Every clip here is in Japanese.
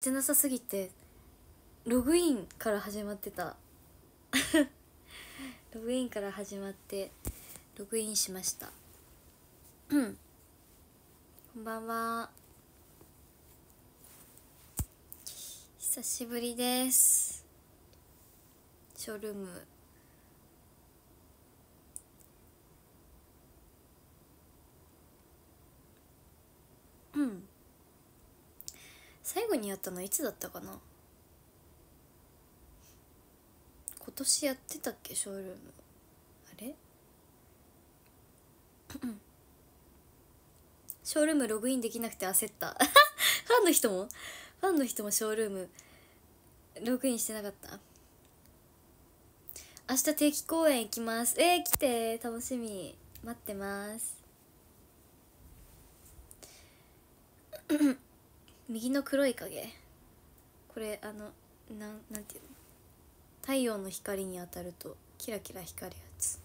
てなさすぎてログインから始まってた。ログインから始まってログインしました。こんばんは。久しぶりです。ショールーム。うん。最後にやったのいつだったかな？今年やってたっけ？ショールーム。あれ？ショールームログインできなくて焦った。ファンの人も？ファンの人もショールームログインしてなかった？明日定期公演行きます。えー、来て。楽しみ。待ってます。右の黒い影。これあのなんなんていうの？太陽の光に当たるとキラキラ光るやつ。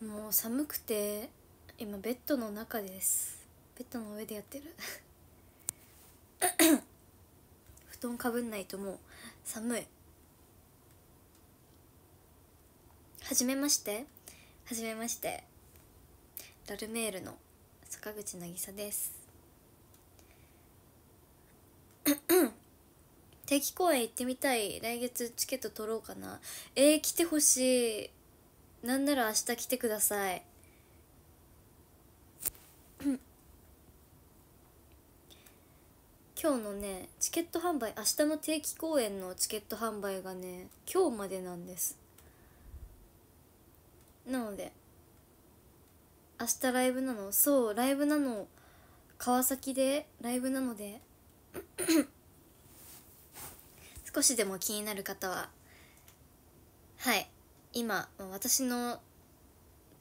もう寒くて今ベッドの中です。ベッドの上でやってる。布団かぶんないともう寒い。はじめまして。はじめまして。ラルメールの坂口渚です。定期公演行ってみたい。来月チケット取ろうかな。えー、来てほしい。なんなら明日来てください。今日のねチケット販売明日の定期公演のチケット販売がね今日までなんです。なので明日ライブなの？そうライブなの。川崎でライブなので 少しでも気になる方ははい。今私の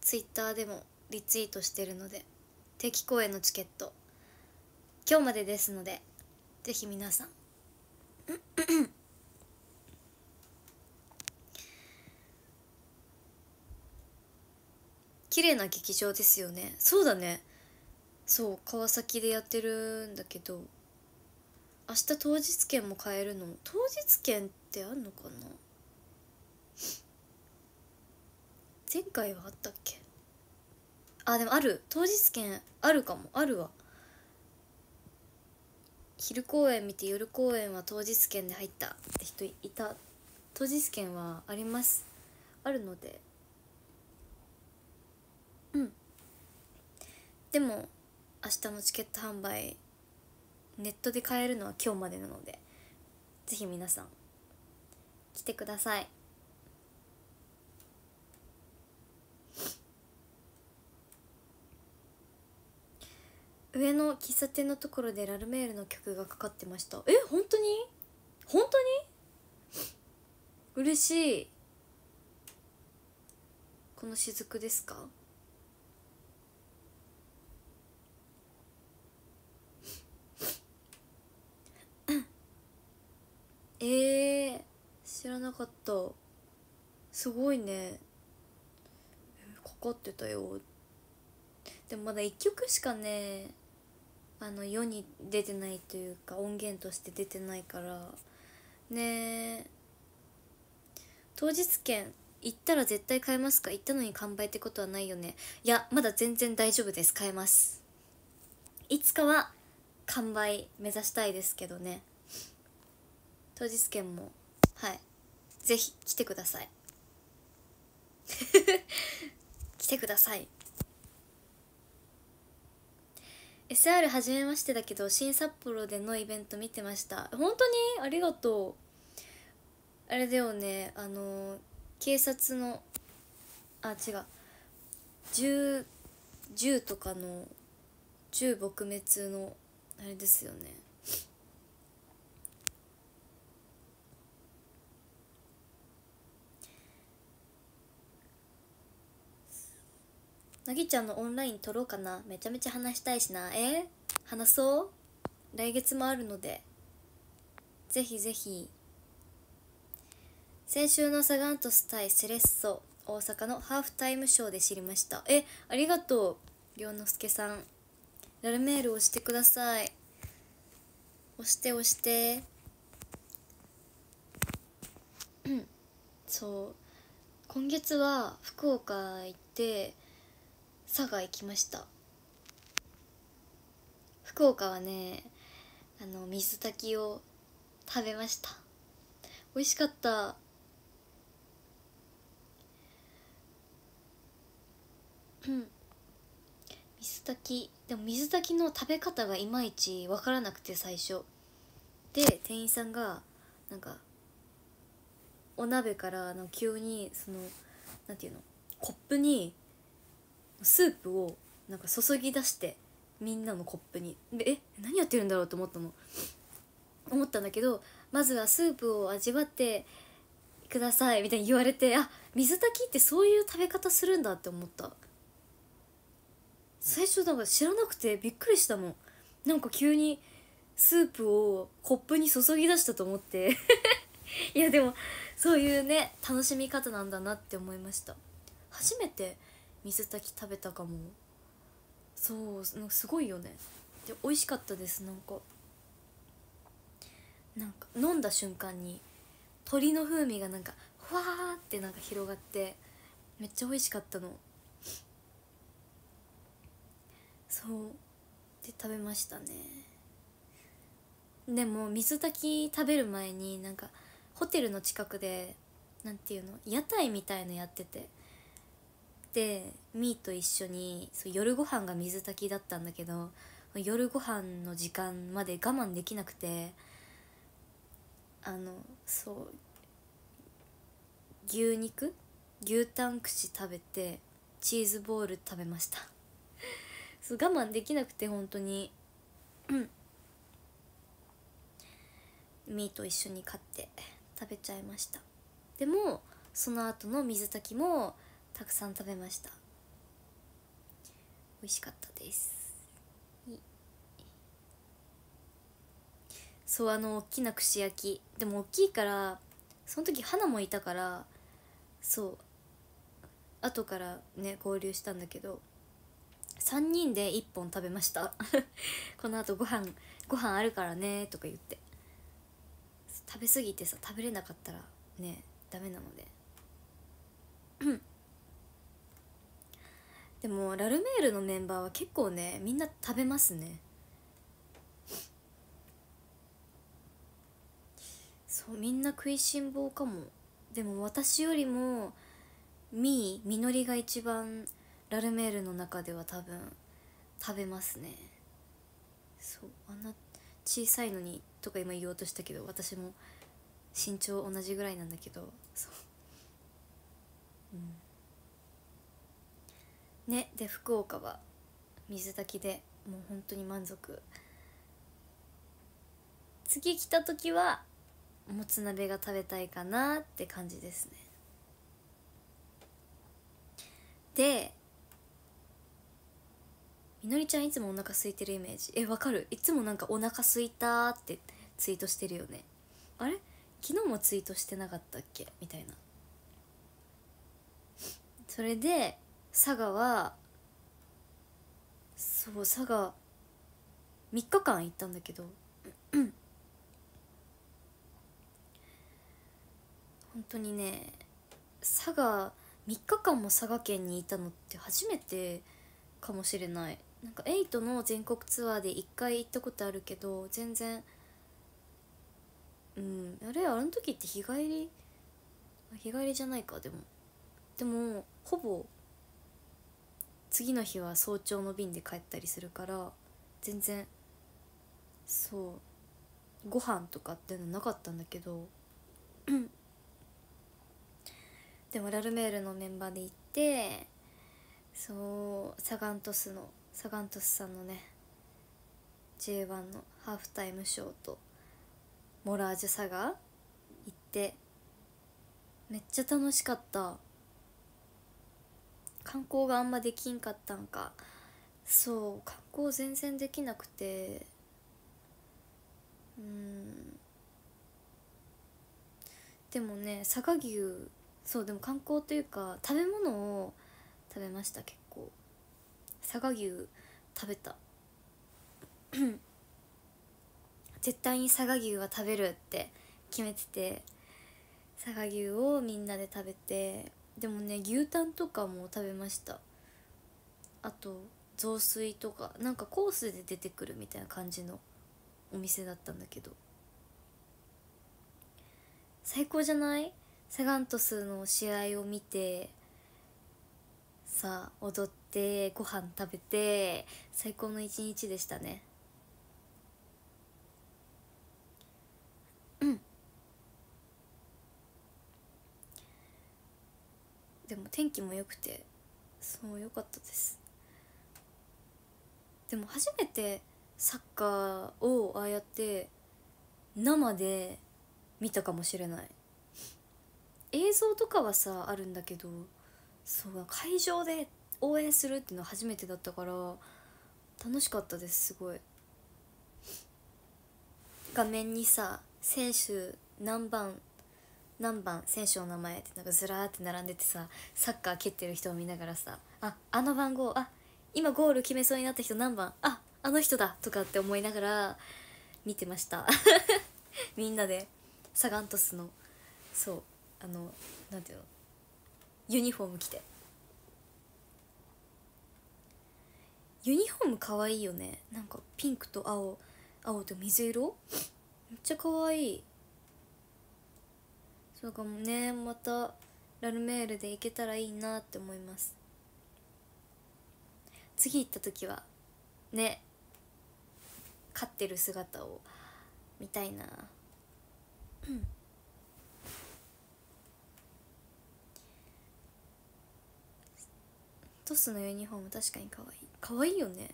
ツイッターでもリツイートしてるので定期公演のチケット今日までですのでぜひ皆さん綺麗な劇場ですよね。そうだね。そう川崎でやってるんだけど。明日当日券も買えるの？当日券ってあんのかな？前回はあったっけ？あでもある。当日券あるかも。あるわ。昼公演見て夜公演は当日券で入ったって人いた。当日券はあります。あるのでうんでも明日のチケット販売ネットで買えるのは今日までなのでぜひ皆さん来てください。上の喫茶店のところでラルメールの曲がかかってました。え本当に？本当に？嬉しい。この雫ですか？えー、知らなかった。すごいね。かかってたよ。でもまだ1曲しかねあの世に出てないというか音源として出てないからねえ。当日券行ったら絶対買えますか？行ったのに完売ってことはないよね。いやまだ全然大丈夫です。買えます。いつかは完売目指したいですけどね。当日券もはい。ぜひ来てください。来てください。SR はじめましてだけど新札幌でのイベント見てました。本当に？ありがとう。あれだよね。あの警察のあ違う。銃銃とかの銃撲滅のあれですよね。なぎちゃんのオンライン撮ろうかな。めちゃめちゃ話したいしな。え？話そう？来月もあるので。ぜひぜひ。先週のサガントス対セレッソ大阪のハーフタイムショーで知りました。え？ありがとう涼之介さん。ラルメール押してください。押して押して。うん。そう。今月は福岡行って佐賀行きました。福岡はねあの水炊きを食べました。美味しかった。うん。水炊き。でも水炊きの食べ方がいまいち分からなくて最初。で店員さんがなんかお鍋からの急にそのなんていうの？コップにスープをなんか注ぎ出してみんなのコップに。でえ何やってるんだろうと思ったの。思ったんだけどまずはスープを味わってください。みたいに言われてあ水炊きってそういう食べ方するんだって思った。最初なんか知らなくてびっくりしたのなんか急にスープをコップに注ぎ出したと思って。いやでもそういうね楽しみ方なんだなって思いました。初めて水炊き食べたかも。そうなんかすごいよね。で美味しかったですなんか。なんか飲んだ瞬間に鶏の風味がなんかふわーってなんか広がってめっちゃ美味しかったの。そう。で食べましたね。でも水炊き食べる前になんかホテルの近くでなんていうの屋台みたいのやってて。でみーと一緒にそう夜ご飯が水炊きだったんだけど夜ご飯の時間まで我慢できなくてあのそう牛肉？牛タン串食べてチーズボール食べました。そう我慢できなくて本当に。うんミーと一緒に買って食べちゃいました。でもその後の水炊きもたくさん食べました。美味しかったです。そうあの大きな串焼き。でも大きいからその時花もいたからそう。後からね合流したんだけど3人で1本食べました。このあとご飯ご飯あるからねとか言って。食べ過ぎてさ食べれなかったらねダメなので。でもラルメールのメンバーは結構ねみんな食べますね。そうみんな食いしん坊かも。でも私よりもみーみのりが一番ラルメールの中では多分食べますね。そうあんな小さいのにとか今言おうとしたけど私も身長同じぐらいなんだけどそう。うん。ねで福岡は水炊きでもう本当に満足。次来た時はもつ鍋が食べたいかなって感じですね。でみのりちゃんいつもお腹空いてるイメージ。えわかる？いつもなんかお腹空いたってツイートしてるよね。あれ？昨日もツイートしてなかったっけ？みたいな。それで佐賀はそう佐賀3日間行ったんだけど本当にね佐賀3日間も佐賀県にいたのって初めてかもしれない。なんかエイトの全国ツアーで1回行ったことあるけど全然うんあれあの時って日帰り？日帰りじゃないかでも。でもほぼ次の日は早朝の便で帰ったりするから全然そうご飯とかっていうのなかったんだけど でもラルメールのメンバーで行ってそうサガン鳥栖のサガン鳥栖さんのね J1 のハーフタイムショーとモラージュサガ行ってめっちゃ楽しかった。観光があんまできんかったんか。そう観光全然できなくて。うん。でもね佐賀牛。そうでも観光というか食べ物を食べました結構。佐賀牛食べた。絶対に佐賀牛は食べるって決めてて佐賀牛をみんなで食べて。でもね牛タンとかも食べました。あと雑炊とか。なんかコースで出てくるみたいな感じのお店だったんだけど。最高じゃない？サガン鳥栖の試合を見てさあ踊ってご飯食べて最高の一日でしたね。でも天気も良くてそう良かったです。でも初めてサッカーをああやって生で見たかもしれない。映像とかはさあるんだけどそう会場で応援するっていうのは初めてだったから楽しかったですすごい。画面にさ選手何番何番選手の名前ってなんかずらーって並んでてさサッカー蹴ってる人を見ながらさああの番号あ今ゴール決めそうになった人何番ああの人だとかって思いながら見てました。みんなでサガン鳥栖のそうあのなんていうのユニフォーム着て。ユニフォームかわいいよね。なんかピンクと青青と水色？めっちゃかわいい。そうかもね。またラルメールで行けたらいいなって思います。次行った時はね勝ってる姿を見たいな。トスのユニフォーム確かに可愛い。可愛いよね。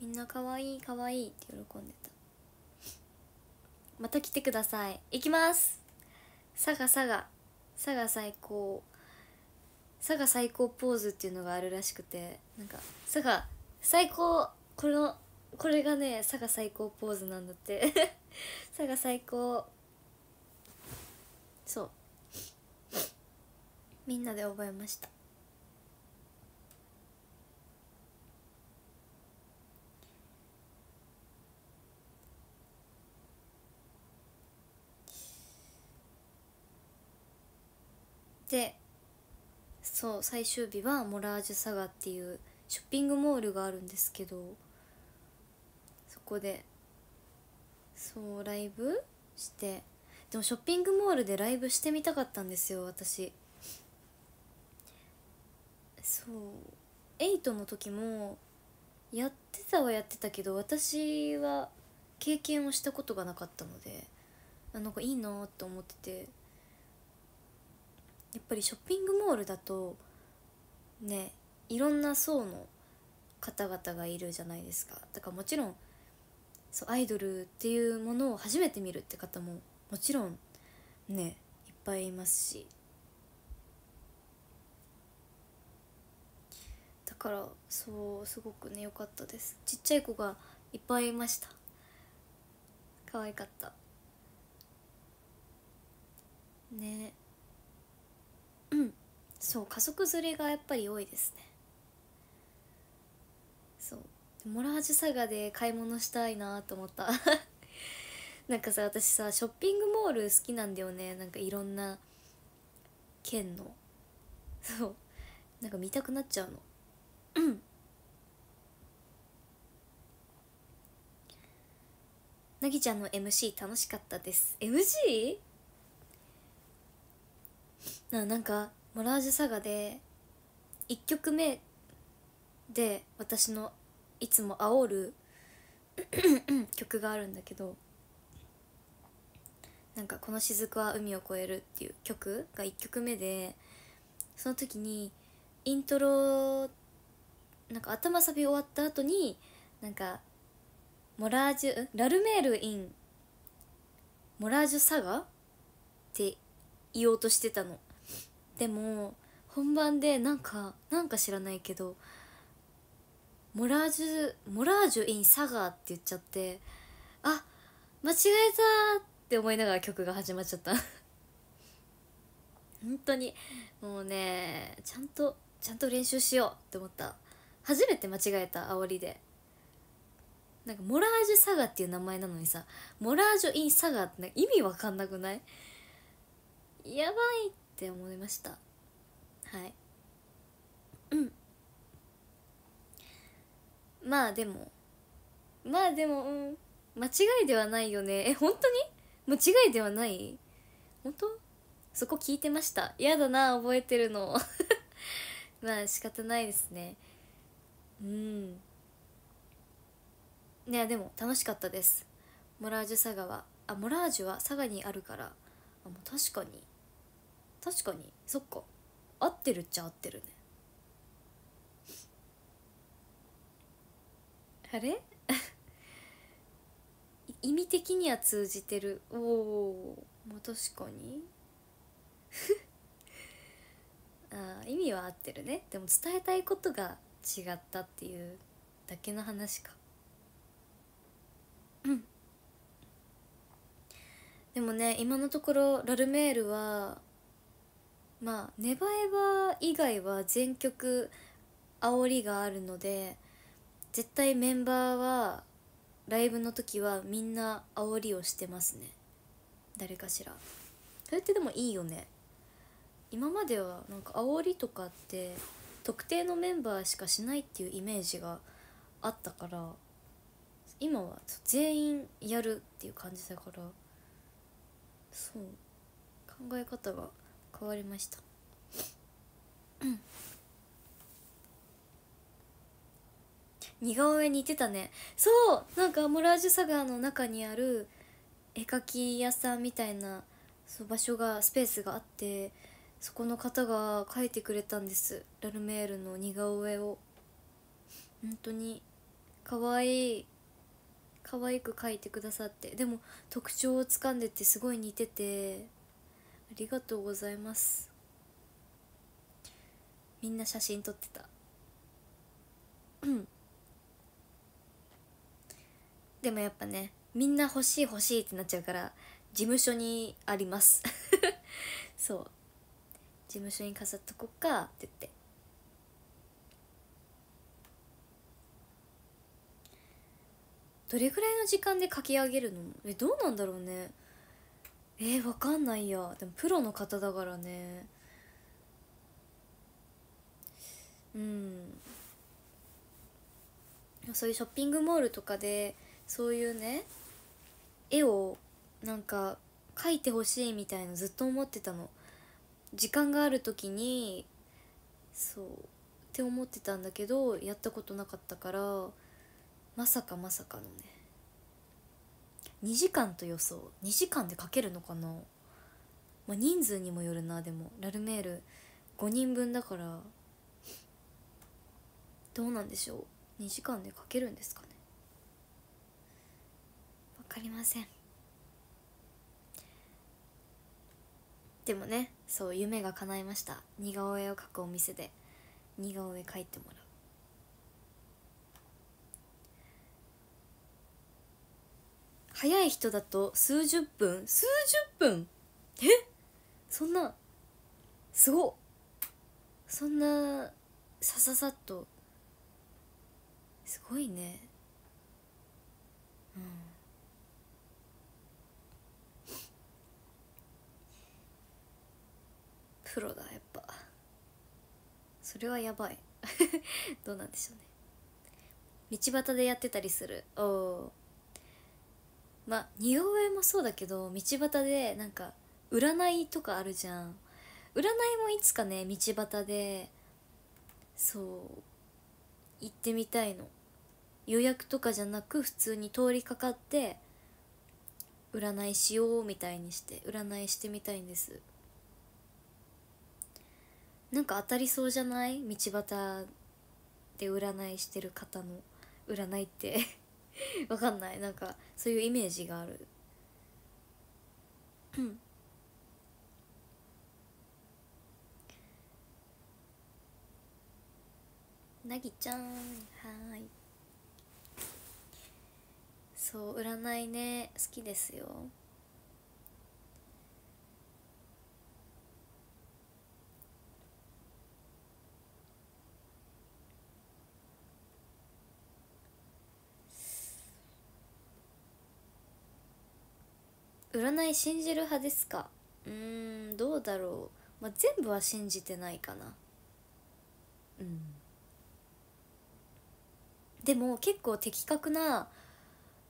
みんな可愛い可愛いって喜んでた。また来てください。行きます。佐賀佐賀佐賀最高。佐賀最高ポーズっていうのがあるらしくてなんか佐賀最高このこれがね佐賀最高ポーズなんだって。佐賀最高。そう。みんなで覚えました。でそう最終日はモラージュサガっていうショッピングモールがあるんですけどそこでそうライブしてでもショッピングモールでライブしてみたかったんですよ私。そう8の時もやってたはやってたけど私は経験をしたことがなかったのでなんかいいなって思ってて。やっぱりショッピングモールだとねいろんな層の方々がいるじゃないですか。だからもちろんそうアイドルっていうものを初めて見るって方ももちろんねいっぱいいますし。だからそうすごくね良かったです。ちっちゃい子がいっぱいいました。可愛かった。ね。うん。そう家族連れがやっぱり多いですね。そう。モラージュサガで買い物したいなと思った。なんかさ私さショッピングモール好きなんだよね。なんかいろんな県の。そう。なんか見たくなっちゃうの。うん。なぎちゃんの MC 楽しかったです。MC? ななんかモラージュサガで1曲目で私のいつも煽る 曲があるんだけどなんか「この雫は海を越える」っていう曲が1曲目でその時にイントロなんか頭サビ終わった後になんかモラージュラルメールインモラージュサガって言おうとしてたの。でも本番でなんかなんか知らないけどモラージュモラージュインサガーって言っちゃってあ間違えたって思いながら曲が始まっちゃった。本当にもうねちゃんとちゃんと練習しようって思った。初めて間違えた煽りで。なんかモラージュサガっていう名前なのにさモラージュ・イン・サガーって意味わかんなくない？やばいって思いました。はい。うん。まあでもまあでもうん間違いではないよね。え本当に？間違いではない？本当？そこ聞いてました。嫌だな覚えてるの。まあ仕方ないですね。うん。ねでも楽しかったです。モラージュ佐賀は。あモラージュは佐賀にあるから。あもう確かに確かに。そっか。合ってるっちゃ合ってるね。あれ？意味的には通じてる。おおまあ確かに。あ意味は合ってるね。でも伝えたいことが違ったっていうだけの話か。うん。でもね今のところラルメールはまあネバエバ以外は全曲煽りがあるので絶対メンバーはライブの時はみんな煽りをしてますね。誰かしら。それってでもいいよね。今まではなんか煽りとかって特定のメンバーしかしないっていうイメージがあったから今は全員やるっていう感じだからそう考え方が。変わりました。似顔絵似てたね。そうなんかアモラージュサガーの中にある絵描き屋さんみたいなそう場所がスペースがあってそこの方が描いてくれたんです。ラルメールの似顔絵を。本当に可愛い可愛く描いてくださって。でも特徴をつかんでてすごい似てて。りがとうございます。みんな写真撮ってた。う んでもやっぱねみんな欲しい欲しいってなっちゃうから事務所にあります。そう。事務所に飾っとこっかって言って。どれぐらいの時間で書き上げるの？えどうなんだろうね。えー、わかんないや。でもプロの方だからね。うん。そういうショッピングモールとかでそういうね絵をなんか描いてほしいみたいなずっと思ってたの。時間がある時にそうって思ってたんだけどやったことなかったからまさかまさかのね。2時間と予想。2時間で描けるのかな、まあ、人数にもよるな。でもラルメール5人分だからどうなんでしょう。2時間で描けるんですかね。分かりません。でもねそう夢が叶いました。似顔絵を描くお店で。似顔絵描いてもらう。早い人だと数十分？数十分？え？そんなすごそんなさささっと。すごいね。うん。プロだやっぱ。それはやばい。どうなんでしょうね。道端でやってたりする。おおまあ似顔絵もそうだけど道端でなんか占いとかあるじゃん。占いもいつかね道端でそう行ってみたいの。予約とかじゃなく普通に通りかかって占いしようみたいにして占いしてみたいんです。なんか当たりそうじゃない？道端で占いしてる方の占いって。わかんない。なんかそういうイメージがある。うん。なぎちゃん。はい。そう占いね。好きですよ。占い信じる派ですか？うーんどうだろう、まあ、全部は信じてないかな。うん。でも結構的確な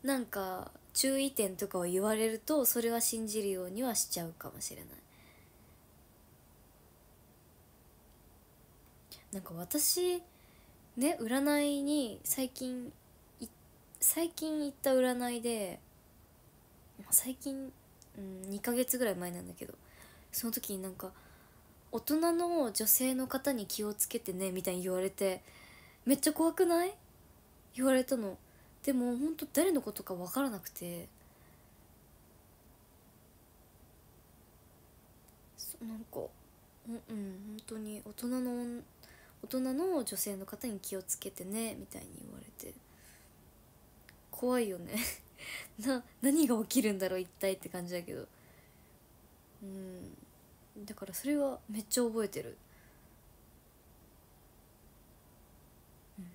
なんか注意点とかを言われるとそれは信じるようにはしちゃうかもしれない。なんか私ね占いに最近最近行った占いで最近、うん、2ヶ月ぐらい前なんだけどその時になんか大人の女性の方に気をつけてねみたいに言われてめっちゃ怖くない？言われたの。でも本当誰のことか分からなくてそなんかうんうん本当に大人の大人の女性の方に気をつけてねみたいに言われて。怖いよね。な何が起きるんだろう一体って感じだけど。うん。だからそれはめっちゃ覚えてる。うん。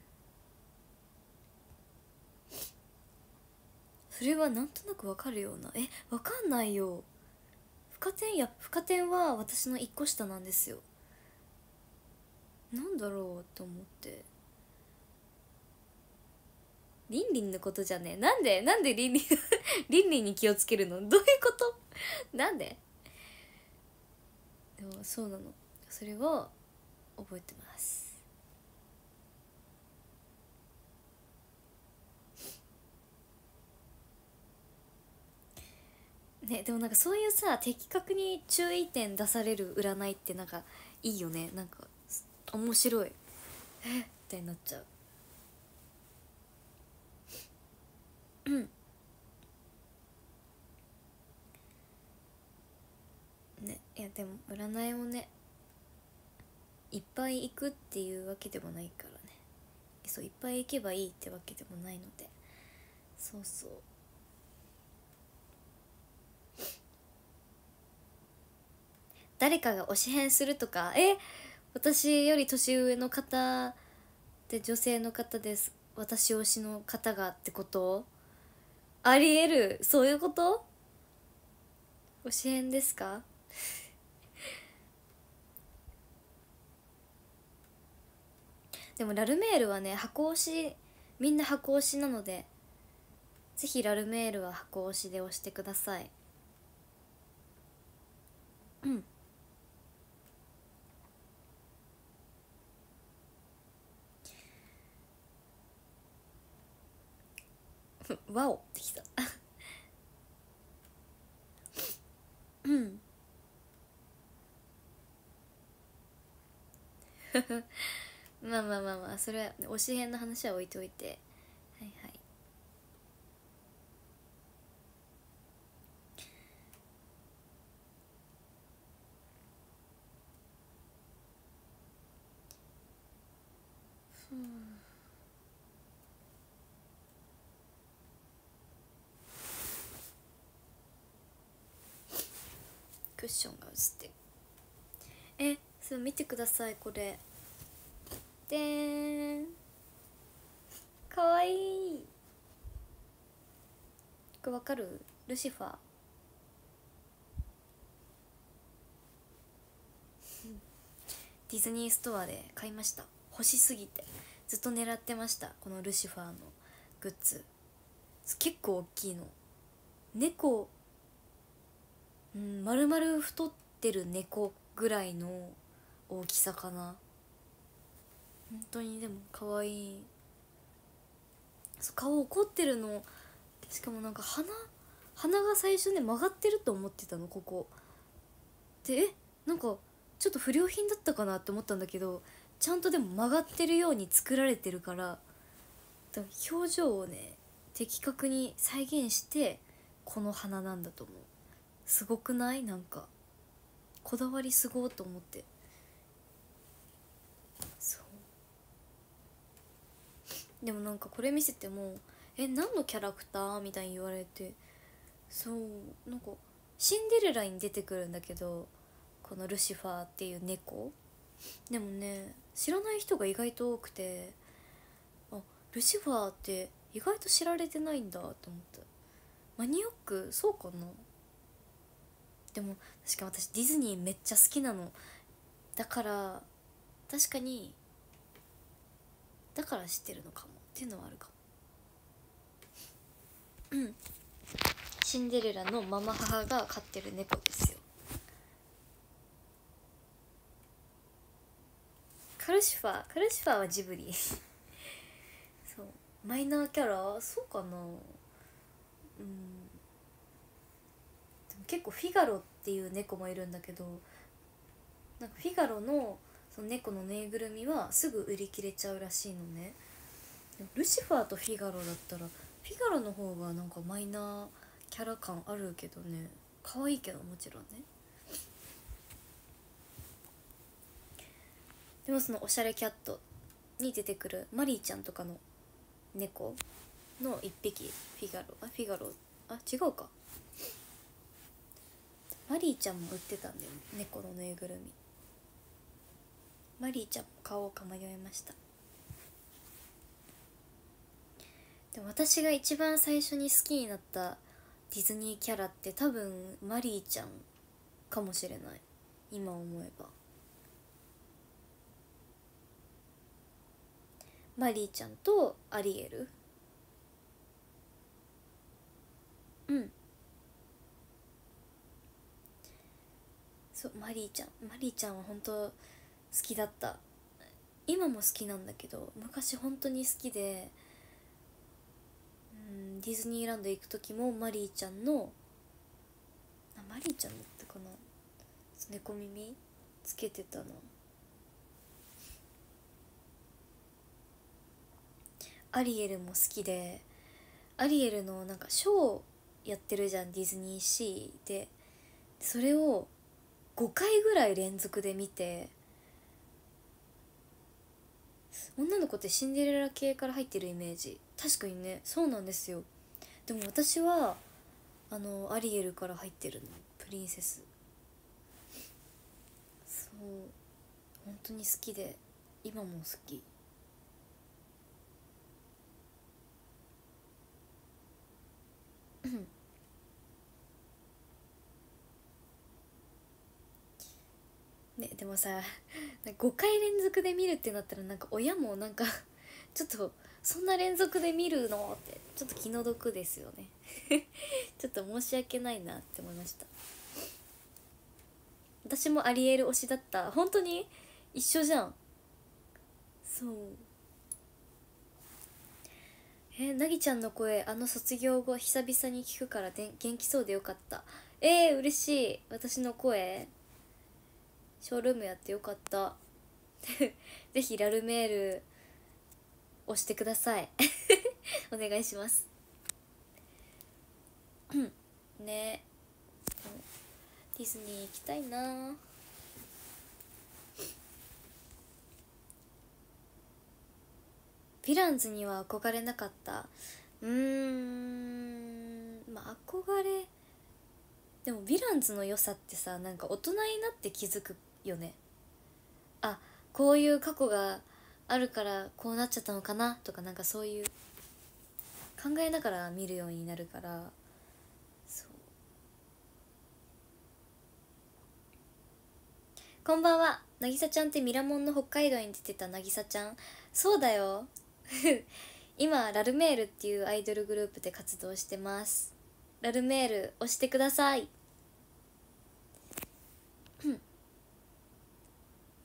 それはなんとなくわかるような。えわかんないよ。深天や深天は私の一個下なんですよ。なんだろうと思って。リンリンのことじゃねえ。なんで？なんでリンリン？リンリンに気をつけるの？どういうこと？なんで？でもそうなの。それを覚えてます。ねでもなんかそういうさ的確に注意点出される占いってなんかいいよね。なんか面白い。え？ってなっちゃううんねいやでも占いもねいっぱい行くっていうわけでもないからね。そういっぱい行けばいいってわけでもないので。そうそう。誰かが推し変するとかえ私より年上の方で女性の方です。私推しの方がってこと？ありえる。そういうこと？推し変ですか？でもラルメールはね箱推しみんな箱推しなのでぜひラルメールは箱推しで押してください。うん。わお。ってきた。うん。まあまあまあまあそれは推し編の話は置いておいて。はいはい。クッションが映って。るえそう見てくださいこれ。でーん。かわいい。これわかる？ルシファー。ディズニーストアで買いました。欲しすぎて。ずっと狙ってました。このルシファーのグッズ。結構大きいの。猫うん丸々太ってる猫ぐらいの大きさかな。本当にでも可愛い。そう顔怒ってるの。しかもなんか鼻鼻が最初ね曲がってると思ってたのここ。でえ？なんかちょっと不良品だったかなって思ったんだけどちゃんとでも曲がってるように作られてるから表情をね的確に再現してこの鼻なんだと思う。すごくない？なんかこだわりすごうと思って。そう。でもなんかこれ見せても「え何のキャラクター?」みたいに言われて。そう。なんかシンデレラに出てくるんだけどこのルシファーっていう猫。でもね知らない人が意外と多くてあルシファーって意外と知られてないんだと思ったマニアックそうかな？でも確か私ディズニーめっちゃ好きなの。だから確かにだから知ってるのかも。っていうのはあるかも。うん。シンデレラのママ母が飼ってる猫ですよ。カルシファーカルシファーはジブリ。そう。マイナーキャラ？そうかな？うん。結構フィガロっていう猫もいるんだけどなんかフィガロのその猫のぬいぐるみはすぐ売り切れちゃうらしいのね。ルシファーとフィガロだったらフィガロの方がなんかマイナーキャラ感あるけどね。可愛いけどもちろんね。でもそのおしゃれキャットに出てくるマリーちゃんとかの猫の一匹フィガロあフィガロあ違うか。マリーちゃんも売ってたんだよ猫のぬいぐるみ。マリーちゃんも買おうか迷いました。でも私が一番最初に好きになったディズニーキャラって多分マリーちゃんかもしれない。今思えば。マリーちゃんとアリエル。うん。そうマリーちゃん。マリーちゃんは本当好きだった。今も好きなんだけど昔本当に好きでうんディズニーランド行く時もマリーちゃんのあマリーちゃんだったかな。猫耳？つけてたなアリエルも好きでアリエルのなんかショーやってるじゃんディズニーシーで。それを5回ぐらい連続で見て女の子ってシンデレラ系から入ってるイメージ。確かにねそうなんですよ。でも私はあのアリエルから入ってるの。プリンセス。そう。本当に好きで。今も好き。うん。ねでもさ5回連続で見るってなったらなんか親もなんかちょっとそんな連続で見るのってちょっと気の毒ですよね。ちょっと申し訳ないなって思いました。私もアリエル推しだった。本当に？一緒じゃん。そう。え、なぎちゃんの声あの卒業後久々に聞くからで元気そうでよかった。えー、嬉しい。私の声。ショールームやってよかった。ぜひラルメール押してください。お願いします。ね。ディズニー行きたいな。ヴィランズには憧れなかった。うん。まあ憧れ。でもヴィランズの良さってさなんか大人になって気づくよね。あこういう過去があるからこうなっちゃったのかなとかなんかそういう考えながら見るようになるからそう。こんばんは。なぎさちゃんってミラモンの北海道に出てたなぎさちゃん。そうだよ。今ラルメールっていうアイドルグループで活動してます。ラルメール押してください。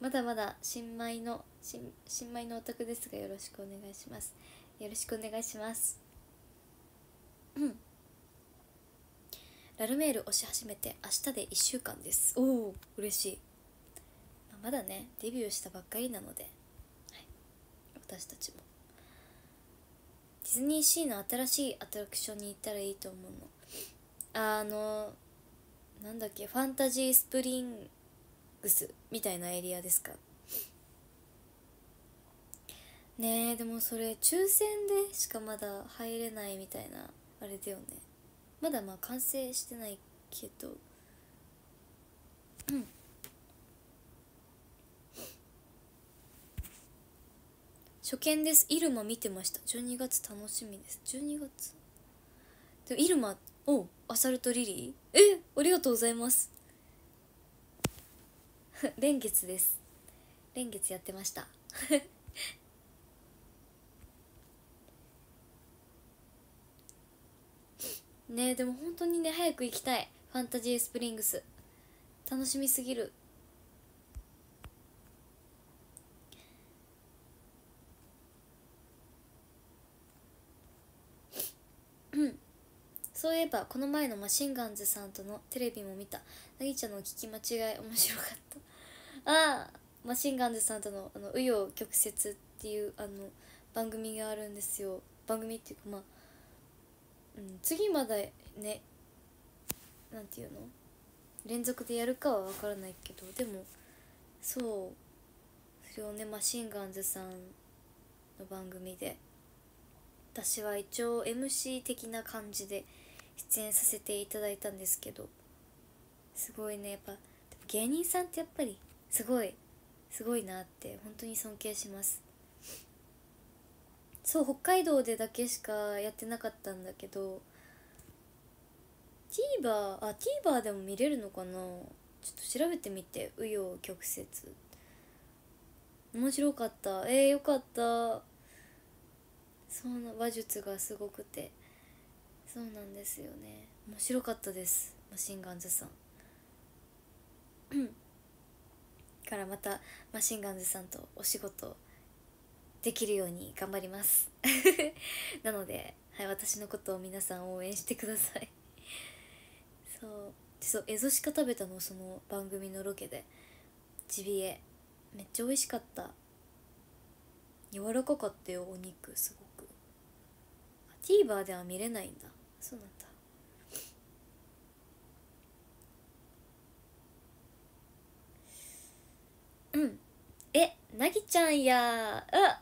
まだまだ新米の新新米のお宅ですがよろしくお願いします。よろしくお願いします。うん。ラルメール押し始めて明日で1週間です。おお嬉しい、まあ、まだねデビューしたばっかりなので、はい、私たちも。ディズニーシーの新しいアトラクションに行ったらいいと思うの。あのなんだっけファンタジースプリングスみたいなエリアですか？ねえでもそれ抽選でしかまだ入れないみたいなあれだよね。まだまあ完成してないけど。うん。初見です。イルマ見てました。12月楽しみです。12月でもイルマおアサルトリリー？えありがとうございます。連月です。連月やってました。ねでも本当にね早く行きたい。ファンタジースプリングス。楽しみすぎる。うん。そういえばこの前のマシンガンズさんとのテレビも見た。なぎちゃんの聞き間違い面白かった。あマシンガンズさんとの「あの紆余曲折」っていうあの番組があるんですよ。番組っていうかまあ、うん、次までねなんていうの？連続でやるかは分からないけどでもそうそれをねマシンガンズさんの番組で私は一応 MC 的な感じで出演させていただいたんですけどすごいねやっぱ芸人さんってやっぱりすごいすごいなって本当に尊敬します。そう北海道でだけしかやってなかったんだけど TVer あ TVer でも見れるのかな？ちょっと調べてみて紆余曲折。面白かった。えー、よかった。そうな話術がすごくて。そうなんですよね。面白かったです。マシンガンズさん。からまたマシンガンズさんとお仕事できるように頑張ります。なので、はい、私のことを皆さん応援してください。そう。そうエゾシカ食べたのその番組のロケでジビエめっちゃ美味しかった。柔らかかったよお肉すごく。TVer では見れないんだ。そうなんだ。うん。えなぎちゃんや。あ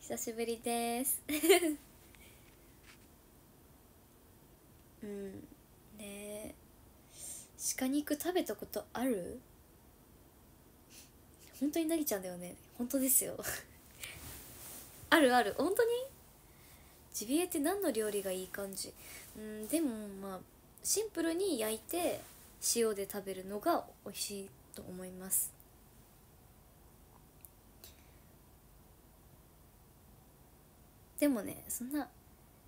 久しぶりです。うん。ね鹿肉食べたことある？本当になぎちゃんだよね。本当ですよ。あるある。本当に？ジビエって何の料理がいい感じ？うんでもまあシンプルに焼いて塩で食べるのが美味しいと思います。でもねそんな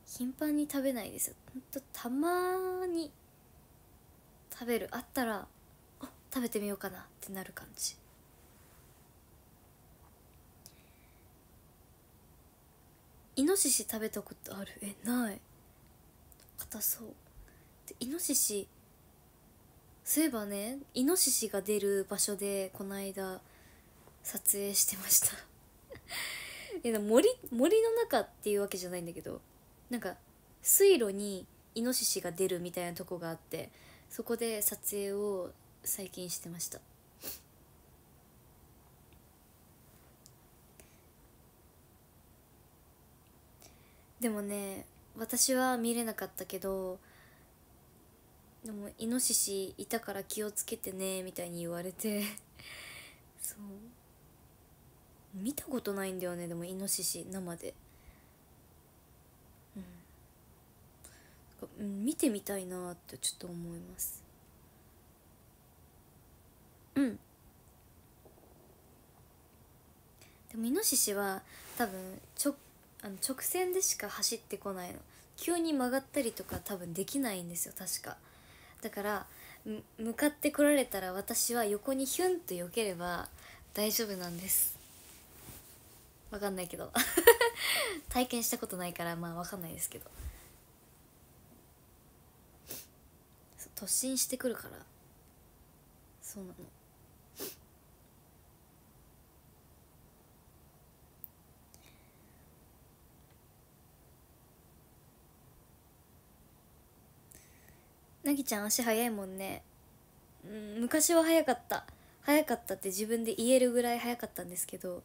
頻繁に食べないですよ。ほんとたまに食べる。あったらあ食べてみようかなってなる感じ。イノシシ食べたことある？えない。硬そう。でイノシシそういえばねイノシシが出る場所でこの間撮影してました。いや森森の中っていうわけじゃないんだけどなんか水路にイノシシが出るみたいなとこがあってそこで撮影を最近してました。でもね私は見れなかったけどでもイノシシいたから気をつけてねみたいに言われて そう。見たことないんだよねでもイノシシ生で。うん、見てみたいなってちょっと思います。うん。でもイノシシは多分ちょあの直線でしか走ってこないの。急に曲がったりとか多分できないんですよ確か。だから向かってこられたら私は横にヒュンと避ければ大丈夫なんです。わかんないけど。体験したことないからまあわかんないですけど。突進してくるから。そうなの。なぎちゃん足早いもんね。うん昔は早かった。早かったって自分で言えるぐらい早かったんですけど。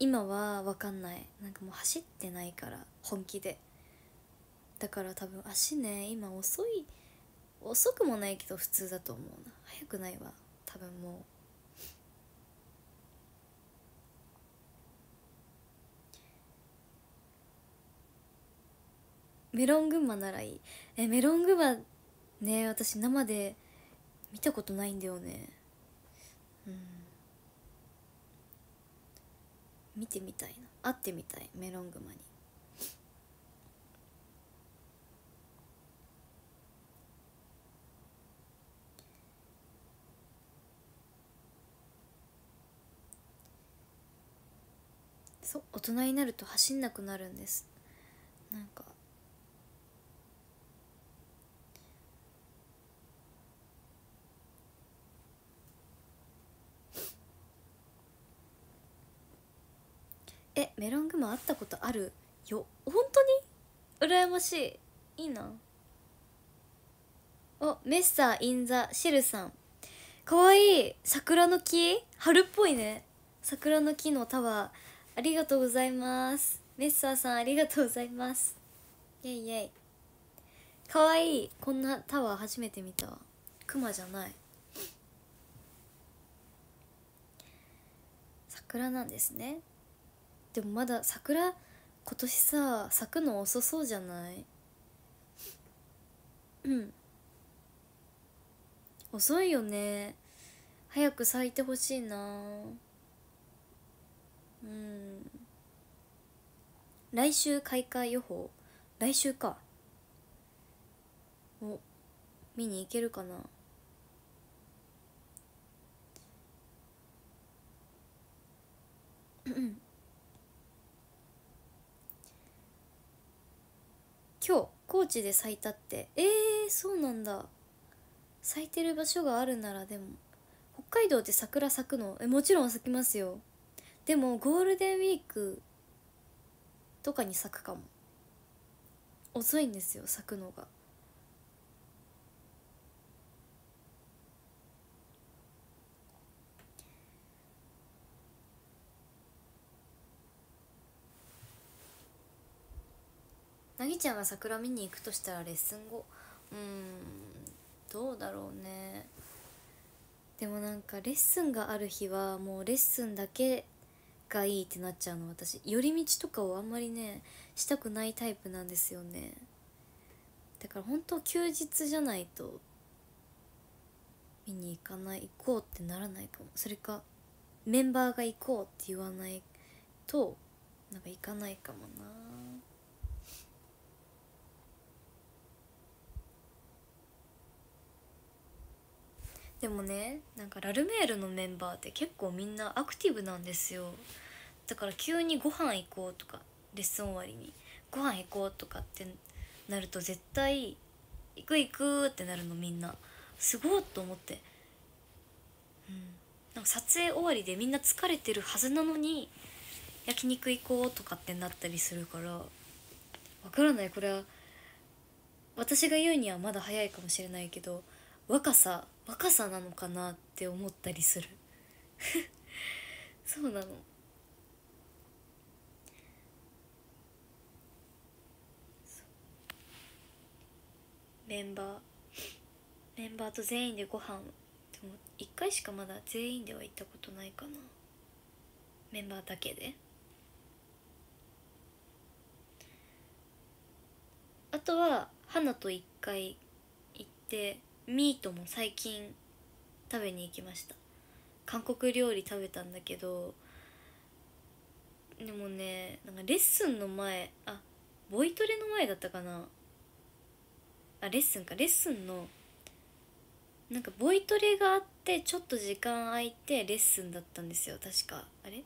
今は分かんない。なんかもう走ってないから本気で。だから多分足ね今遅い遅くもないけど普通だと思うな。早くないわ。多分もう。メロン群馬ならいい。えメロン群馬ね私生で見たことないんだよね。うん。見てみたいな。会ってみたい。メロングマに。そう大人になると走んなくなるんです。なんかえメロングマ会ったことある？よ本当に？羨ましい。いいな。おメッサーインザシルさん。かわい。い桜の木？春っぽいね。桜の木のタワー。ありがとうございます。メッサーさんありがとうございます。イェイイェイ。かわい。いこんなタワー初めて見た。クマじゃない。桜なんですね。でもまだ桜今年さ咲くの遅そうじゃない？うん。遅いよね。早く咲いてほしいな。うん。来週開花予報？来週か。お見に行けるかな？うん。今日高知で咲いたって。えー、そうなんだ。咲いてる場所があるならでも。北海道って桜咲くの？えもちろん咲きますよ。でもゴールデンウィークとかに咲くかも。遅いんですよ咲くのが。ちゃんが桜見に行くとしたらレッスン後？うんどうだろうね。でもなんかレッスンがある日はもうレッスンだけがいいってなっちゃうの私。寄り道とかをあんまりねしたくないタイプなんですよね。だから本当休日じゃないと見に行かない行こうってならないかも。それかメンバーが行こうって言わないとなんか行かないかもな。でもねなんかラルメールのメンバーって結構みんなアクティブなんですよ。だから急にご飯行こうとかレッスン終わりにご飯行こうとかってなると絶対行く行くってなるのみんな。すごいと思って。うん。なんか撮影終わりでみんな疲れてるはずなのに焼肉行こうとかってなったりするからわからない。これは私が言うにはまだ早いかもしれないけど若さ若さなのかなって思ったりする。そうなの。メンバーメンバーと全員でご飯でも1回しかまだ全員では行ったことないかな。メンバーだけで。あとは花と1回行ってミートも最近食べに行きました。韓国料理食べたんだけどでもねなんかレッスンの前あボイトレの前だったかな。あレッスンか。レッスンのなんかボイトレがあってちょっと時間空いてレッスンだったんですよ。確か。あれ？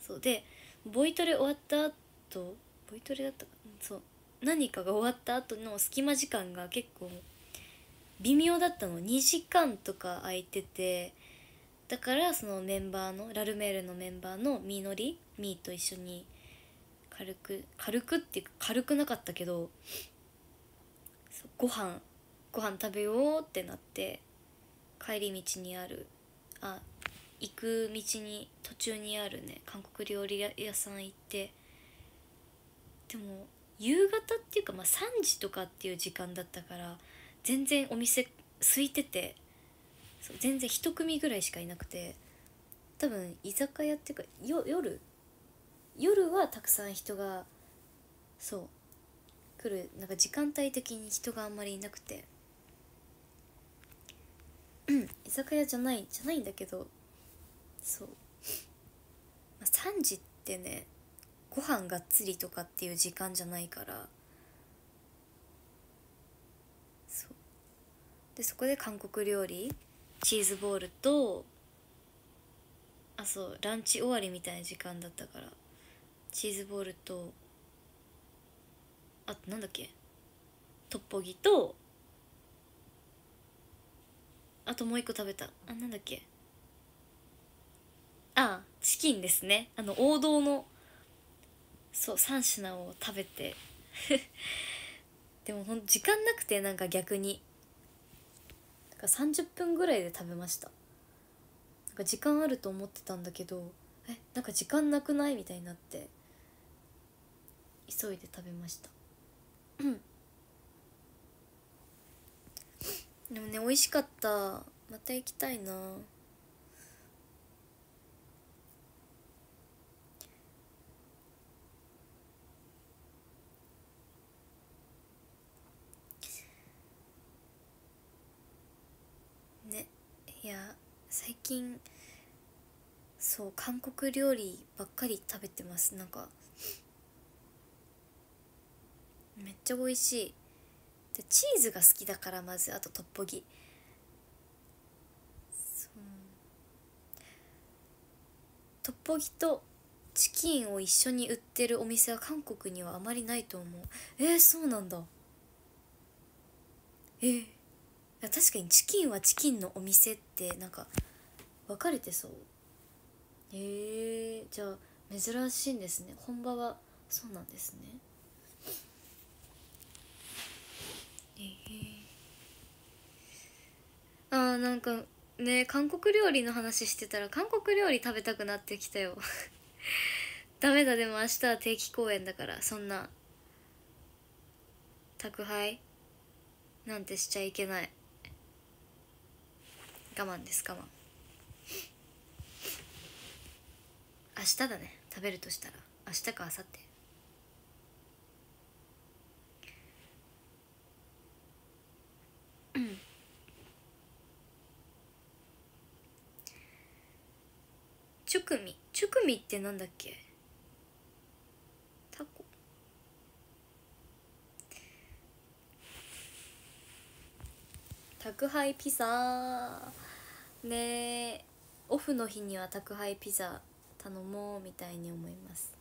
そう。でボイトレ終わった後ボイトレだったかそう。何かが終わった後の隙間時間が結構微妙だったの。2時間とか空いててだからそのメンバーのラルメールのメンバーのみのりみーと一緒に軽く軽くっていうか軽くなかったけどご飯ご飯食べようってなって帰り道にあるあ行く道に途中にあるね韓国料理屋さん行ってでも夕方っていうかまあ3時とかっていう時間だったから全然お店空いててそう全然一組ぐらいしかいなくて多分居酒屋っていうかよ夜夜はたくさん人がそう来るなんか時間帯的に人があんまりいなくて。居酒屋じゃないじゃないんだけどそう、まあ、3時ってねご飯がっつりとかっていう時間じゃないからそうでそこで韓国料理チーズボールとあそうランチ終わりみたいな時間だったからチーズボールとあとなんだっけトッポギとあともう一個食べた。あなんだっけ。あチキンですね。あの王道のそう3品を食べて。でもほん時間なくてなんか逆に。か30分ぐらいで食べました。なんか時間あると思ってたんだけどえなんか時間なくない？みたいになって急いで食べました。でもね美味しかった。また行きたいなねいや最近そう韓国料理ばっかり食べてます。なんかめっちゃ美味しい。でチーズが好きだからまずあとトッポギ。トッポギとチキンを一緒に売ってるお店は韓国にはあまりないと思う。えー、そうなんだ。えー、確かにチキンはチキンのお店ってなんか分かれてそう。へえー、じゃあ珍しいんですね。本場はそうなんですね。ええあーなんかね韓国料理の話してたら韓国料理食べたくなってきたよ。ダメだでも明日は定期公演だからそんな宅配なんてしちゃいけない。我慢です我慢。明日だね。食べるとしたら。明日か明後日。チュクミ。チュクミってなんだっけ？タコ。宅配ピザ。ねえ。オフの日には宅配ピザ。頼もうみたいに思います。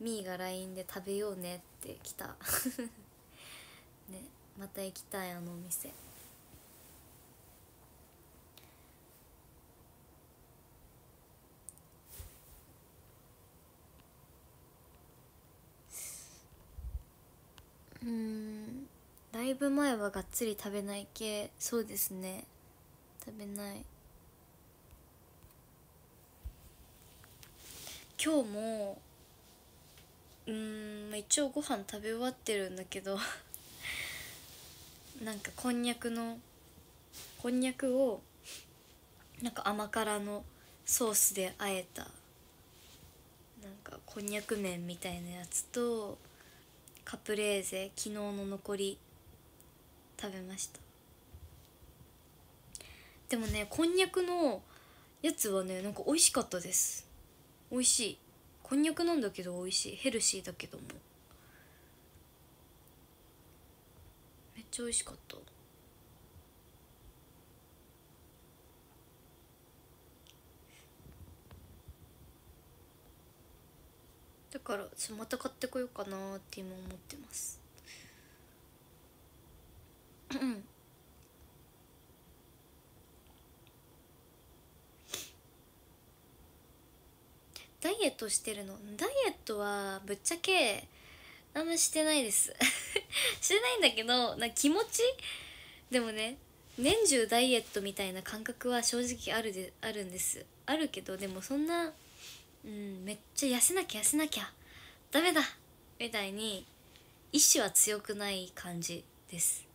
みーが LINE で食べようねって来た。ねまた行きたいあのお店。うんライブ前はがっつり食べない系。そうですね。食べない。今日もうん一応ご飯食べ終わってるんだけど なんかこんにゃくのこんにゃくをなんか甘辛のソースであえたなんかこんにゃく麺みたいなやつとカプレーゼ昨日の残り食べました。でもねこんにゃくのやつはねなんか美味しかったです。美味しい。こんにゃくなんだけど美味しい。ヘルシーだけども。めっちゃ美味しかった。だからちょまた買ってこようかなって今思ってます。うん。ダイエットしてるの？ダイエットはぶっちゃけあんましてないです。してないんだけどな気持ち？でもね年中ダイエットみたいな感覚は正直あるであるんです。あるけどでもそんなうんめっちゃ痩せなきゃ痩せなきゃダメだみたいに意志は強くない感じです。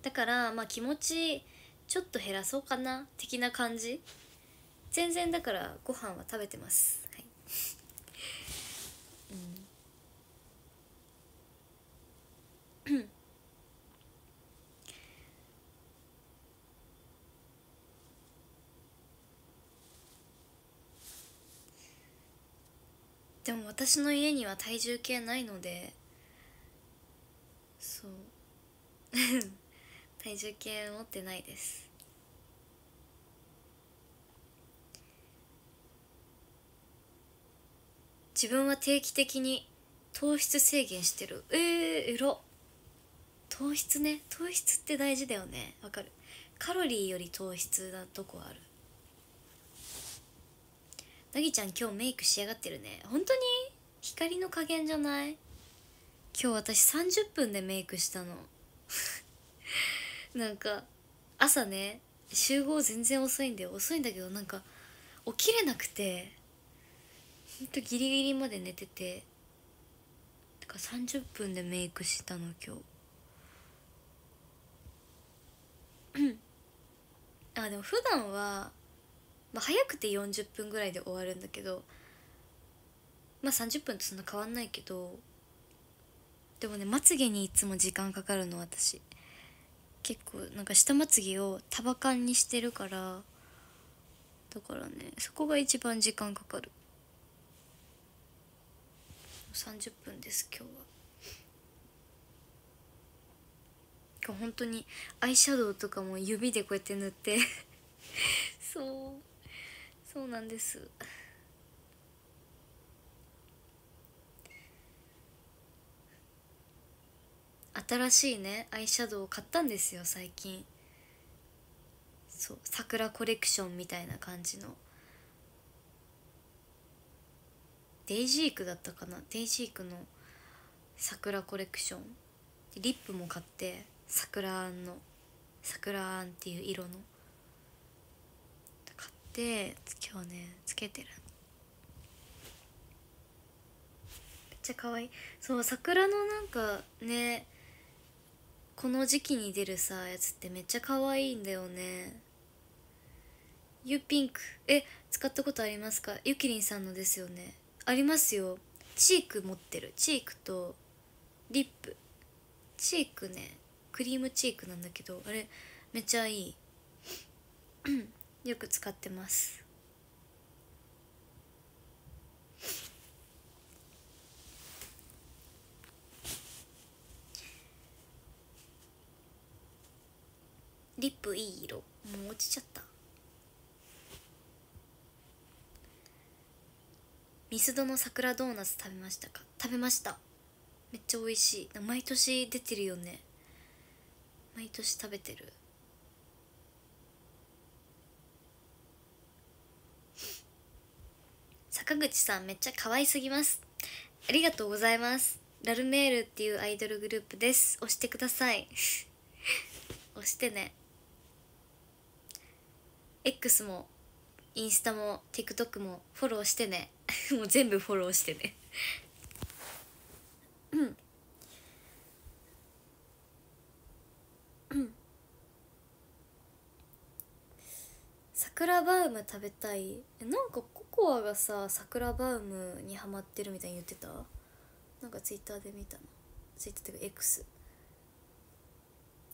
だからまあ気持ちちょっと減らそうかな的な感じ。全然だからご飯は食べてます、はい。うん。でも私の家には体重計ないのでそう。体重計持ってないです。自分は定期的に糖質制限してる。えー、えら糖質ね。糖質って大事だよね。わかる。カロリーより糖質なとこある。なぎちゃん今日メイクしやがってるね。本当に？光の加減じゃない？今日私30分でメイクしたの。なんか朝ね集合全然遅いんだよ。遅いんだけどなんか起きれなくて。ほんとギリギリまで寝てて。てか30分でメイクしたの今日。あでも普段はまあ、早くて40分ぐらいで終わるんだけどまあ30分とそんな変わんないけどでもねまつげにいつも時間かかるの私。結構なんか下まつげを束感にしてるからだからねそこが一番時間かかる。30分です今日は。本当にアイシャドウとかも指でこうやって塗って。そう。そうなんです。新しいねアイシャドウを買ったんですよ最近。そう桜コレクションみたいな感じの。デイジークだったかな？デイジークの桜コレクション。リップも買って桜あんの桜あんっていう色の。買って今日ねつけてる。めっちゃ可愛い。そう桜のなんかねこの時期に出るさやつってめっちゃ可愛いんだよね。ユピンク。え使ったことありますか？ゆきりんさんのですよね。ありますよ。チーク持ってる。チークとリップ。チークねクリームチークなんだけどあれめっちゃいい。よく使ってます。リップいい色。もう落ちちゃった。ミスドの桜ドーナツ食べましたか？食べました。めっちゃ美味しい。毎年出てるよね。毎年食べてる。坂口さんめっちゃ可愛すぎます。ありがとうございます。ラルメールっていうアイドルグループです。押してください。押してね。X もインスタも TikTok もフォローしてね。もう全部フォローしてね。うん。桜バウム食べたい？なんかココアがさ桜バウムにハマってるみたいに言ってた？なんかツイッターで見たの。ツイッターっていうか X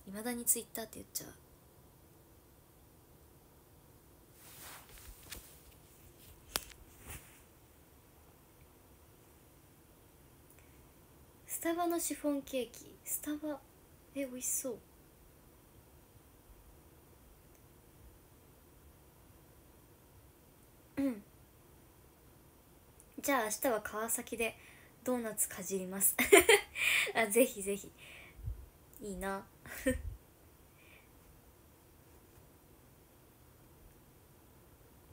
いまだにツイッターって言っちゃう。スタバのシフォンケーキ。スタバ。え美味しそう。うん。じゃあ明日は川崎でドーナツかじります。あぜひぜひ。いいな。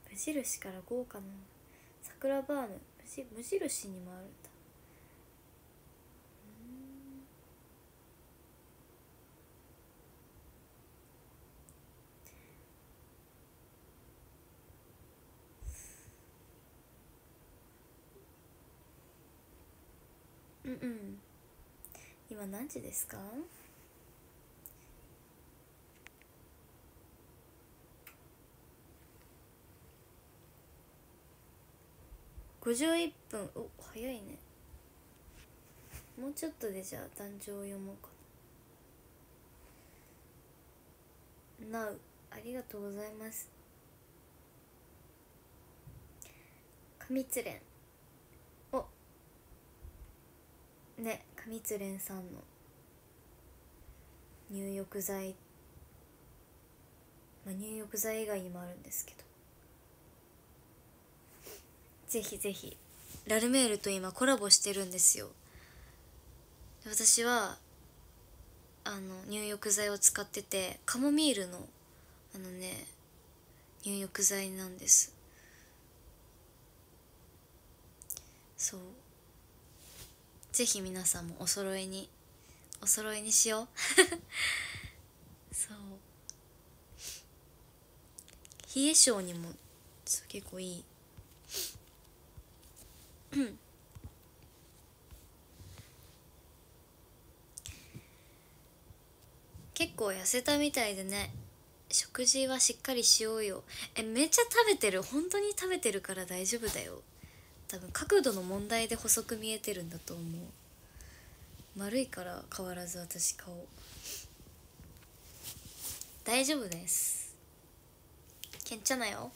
無印から豪華な桜バーム。無印にもあるうんうん。今何時ですか？51分。お早いね。もうちょっとでじゃあ壇上を読もうか。な Now ありがとうございます。上つれんおね上津蓮さんの入浴剤まあ入浴剤以外にもあるんですけど。ぜひぜひラルメールと今コラボしてるんですよ。私はあの入浴剤を使っててカモミールのあのね入浴剤なんです。そう。ぜひ皆さんもお揃いにお揃いにしよう。そう。冷え性にも結構いい。結構痩せたみたいでね。食事はしっかりしようよ。えめっちゃ食べてる。本当に食べてるから大丈夫だよ。多分角度の問題で細く見えてるんだと思う。丸いから変わらず私顔。大丈夫です。けんちゃなよ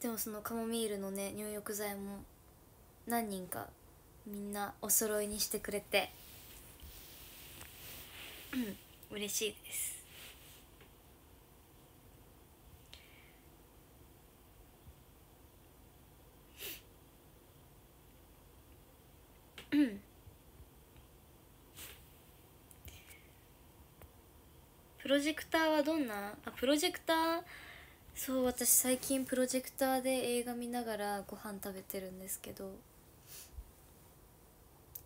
でもそのカモミールのね入浴剤も何人かみんなお揃いにしてくれてうん嬉しいです。プロジェクターはどんな？あプロジェクター？そう私最近プロジェクターで映画見ながらご飯食べてるんですけど。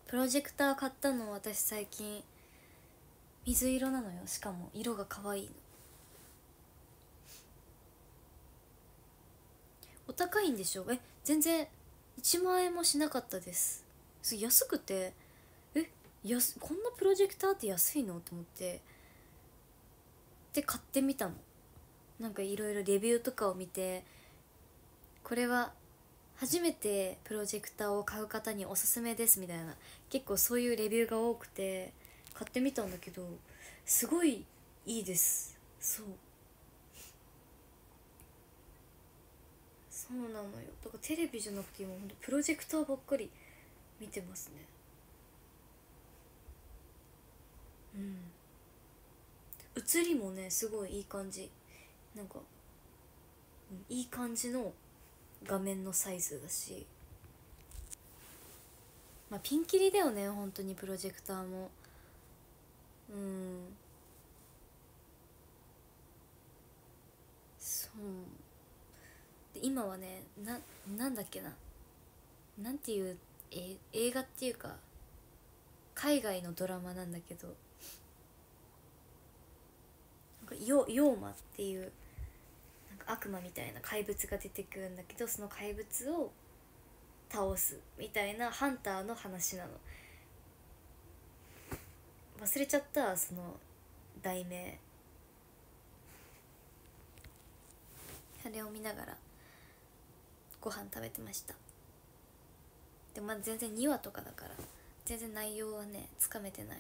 プロジェクター買ったの私最近水色なのよ。しかも色が可愛いの。お高いんでしょ？え全然1万円もしなかったです。安くてえ安こんなプロジェクターって安いの？と思って。で買ってみたの。なんかいろいろレビューとかを見てこれは初めてプロジェクターを買う方におすすめですみたいな。結構そういうレビューが多くて買ってみたんだけどすごいいいです。そう。そうなのよ。だからテレビじゃなくて今ほんとプロジェクターばっかり。見てますね。うん。映りもねすごいいい感じ。なんか、いい感じの画面のサイズだし。まあピンキリだよね本当にプロジェクターも。うん。そう。で今はねななんだっけな。なんていうえ映画っていうか海外のドラマなんだけどなんかヨヨーマっていうなんか悪魔みたいな怪物が出てくるんだけどその怪物を倒すみたいなハンターの話なの。忘れちゃったその題名。あれを見ながらご飯食べてました。でまだ全然2話とかだから全然内容はねつかめてない。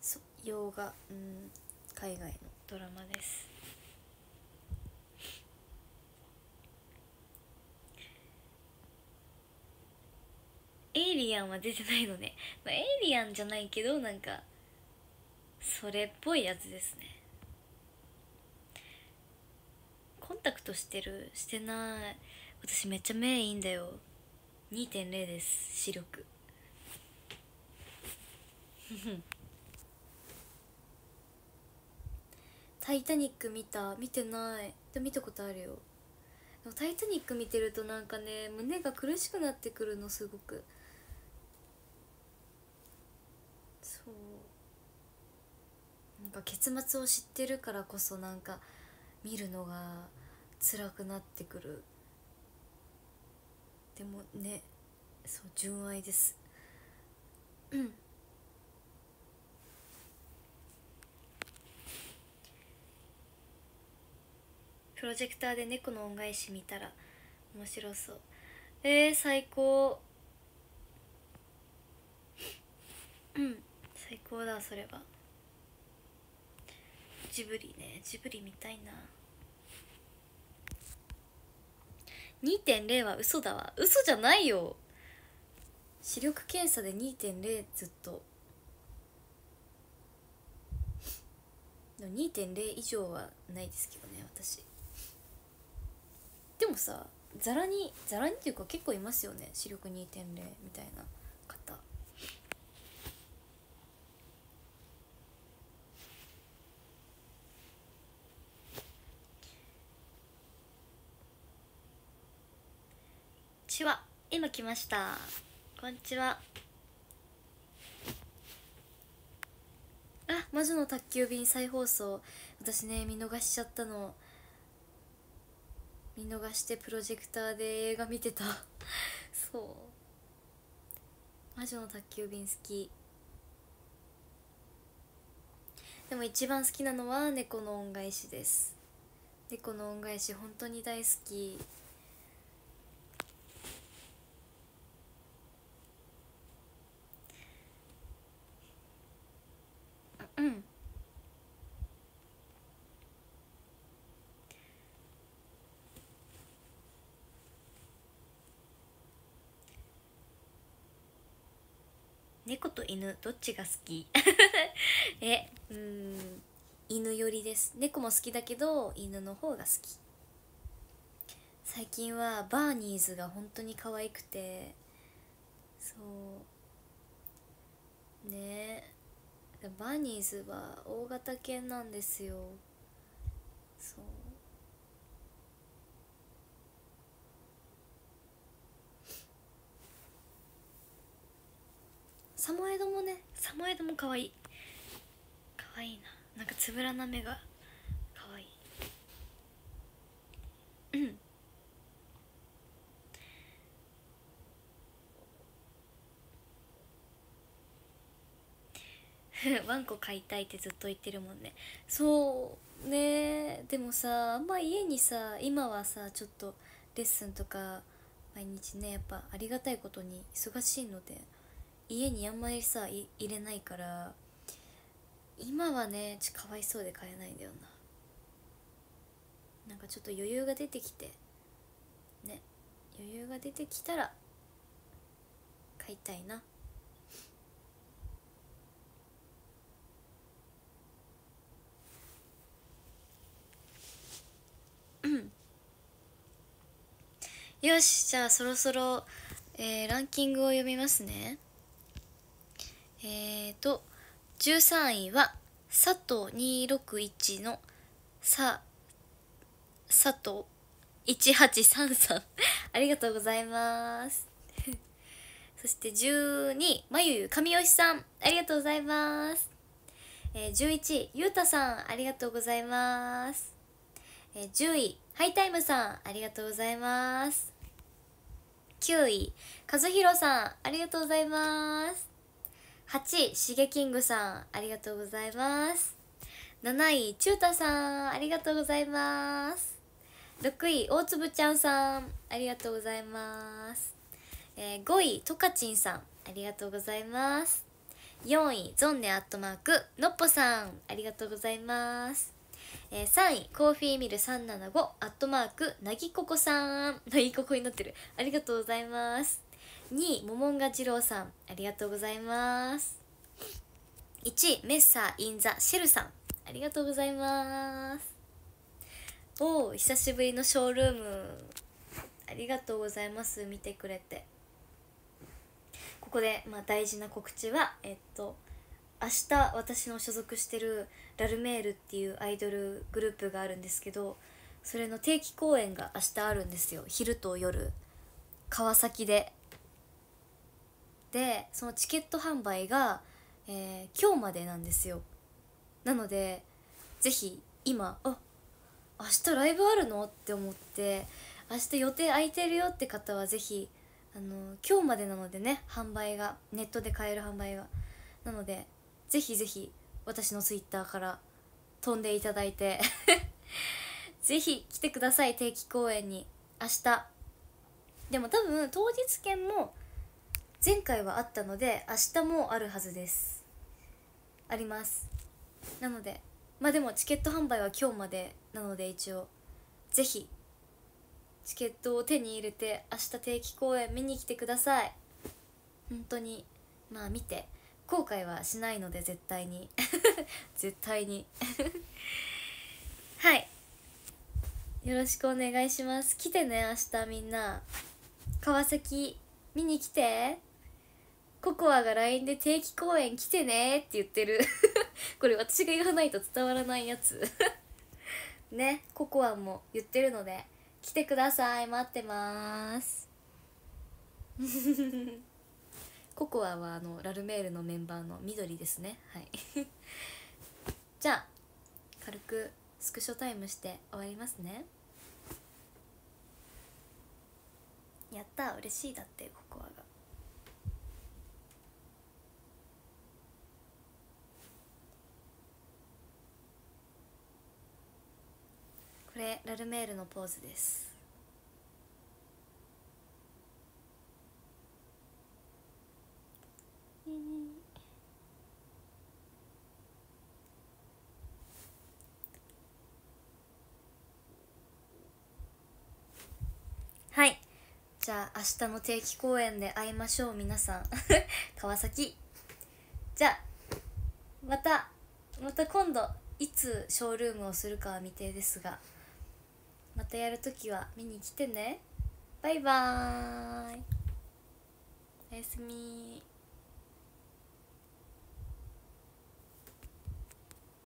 そ洋画うん海外の。ドラマです。エイリアンは出てないのね、まあ、エイリアンじゃないけどなんかそれっぽいやつですね。コンタクトしてるしてない。私めっちゃ目いいんだよ。2.0です視力。タイタニック見た。見てない。でも見たことあるよ。でもタイタニック見てるとなんかね胸が苦しくなってくるのすごく。そう。結末を知ってるからこそなんか見るのが辛くなってくる。でもねそう純愛です。うん。プロジェクターで猫の恩返し見たら面白そう。えー、最高。うん。最高だそれは。ジブリね。ジブリ見たいな。2.0は嘘だわ。嘘じゃないよ。視力検査で2.0ずっと。2.0以上はないですけどね私。でもさざらにざらにっていうか結構いますよね。視力2.0みたいな方ちは。今来ました。こんにちは。あ魔女の宅急便再放送。私ね見逃しちゃったの。見逃してプロジェクターで映画見てた。そう。魔女の宅急便好き。でも一番好きなのは猫の恩返しです。猫の恩返し本当に大好きうん猫と犬どっちが好き？えうん犬寄りです。猫も好きだけど犬の方が好き。最近はバーニーズが本当に可愛くてそう。ね。えバーニーズは大型犬なんですよ。そう。サモエドもねサモエドも可愛い。可愛いな。なんかつぶらな目が可愛い。うん。ワンコ飼いたいってずっと言ってるもんね。そうね。でもさあんま家にさ今はさちょっとレッスンとか毎日ねやっぱありがたいことに忙しいので家にあんまりさい入れないから今はねちかわいそうで買えないんだよな。なんかちょっと余裕が出てきてね余裕が出てきたら買いたいな。うん。よしじゃあそろそろ、えーランキングを読みますね。えーと13位は佐藤261のさ佐藤1833 ありがとうございます。そして12位まゆゆ神吉さん。ありがとうございます、えー、11位ゆうたさん。ありがとうございます、えー、10位ハイタイムさん。ありがとうございます。9位和弘さん。ありがとうございます。8位しげキングさんありがとうございます。7位ちゅうたさんありがとうございます。6位大粒ちゃんさんありがとうございます、えー、5位とかちんさんありがとうございます。4位ゾンネアットマークのっぽさんありがとうございます。えー、3位コーヒーミル375アットマークなぎここさん。なぎここになってる。ありがとうございます。2位ももんが二郎さんありがとうございます。1位メッサーインザシェルさんありがとうございます。おお久しぶりのショールーム。ありがとうございます見てくれて。ここで、まあ、大事な告知はえっと明日私の所属してるラルメールっていうアイドルグループがあるんですけどそれの定期公演が明日あるんですよ。昼と夜。川崎ででそのチケット販売が、えー今日までなんですよ。なのでぜひ今あ明日ライブあるのって思って明日予定空いてるよって方はぜひあの今日までなのでね販売がネットで買える販売が。なのでぜひぜひ私のツイッターから飛んでいただいて ぜひ来てください定期公演に。明日。でも多分当日券も前回はあったので明日もあるはずです。あります。なのでまあでもチケット販売は今日までなので一応。ぜひチケットを手に入れて明日定期公演見に来てください。本当にまあ見て後悔はしないので絶対に。絶対に。はい。よろしくお願いします。来てね明日みんな。川崎見に来て。ココアが LINE で定期公演来てねって言ってる。これ私が言わないと伝わらないやつ。ねココアも言ってるので来てください待ってます。ココアはあのラルメールのメンバーの緑ですね。はい。じゃあ軽くスクショタイムして終わりますね。やった嬉しいだってココアが。これラルメールのポーズです。はい。じゃあ明日の定期公演で会いましょう皆さん。川崎。じゃあまたまた今度いつショールームをするかは未定ですが。またやるときは見に来てね。バイバーイ。おやすみ。